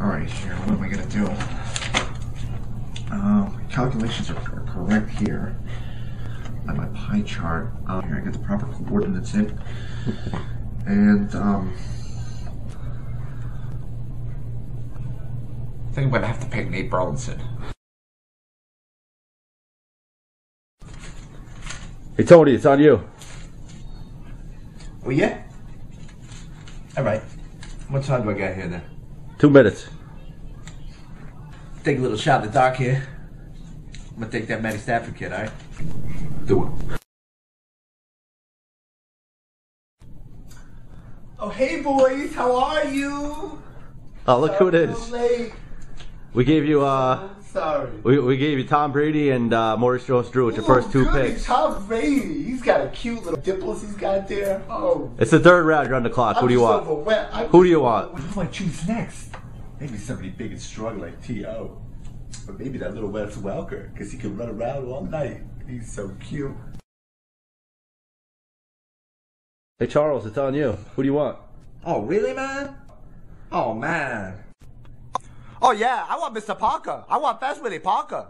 All right, here. What am I gonna do? Uh, calculations are, are correct here on my pie chart. Um, here I get the proper coordinates in, and um, I think I'm gonna have to pick Nate Burleson. Hey Tony, it's on you. Oh yeah? Alright. What time do I got here then? Two minutes. Take a little shot in the dark here. I'm gonna take that Matty Stafford kid, alright? Do it. Oh hey boys, how are you? Oh, look who it is. So is. Late. We gave you uh, Sorry. we, we gave you Tom Brady and uh, Maurice Jones-Drew with your first two goody, picks. Tom Brady. He's got a cute little dimples he's got there. Oh. It's the third round. You're on the clock. Who do you want? Who do you want? Who do I choose next? Maybe somebody big and strong like T.O. Or maybe that little Wes Welker, because he can run around all night. He's so cute. Hey Charles, it's on you. Who do you want? Oh, really, man? Oh, man. Oh yeah, I want Mr. Parker. I want Fast Willie Parker.